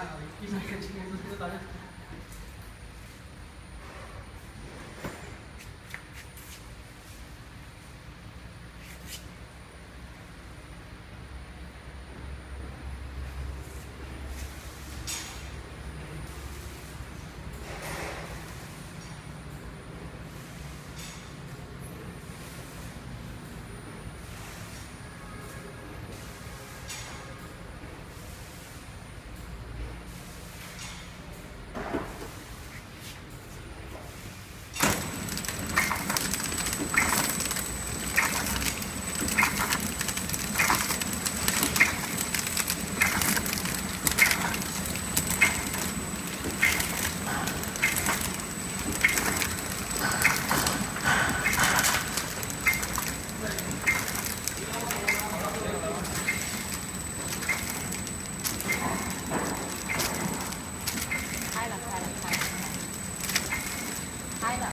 I like chicken.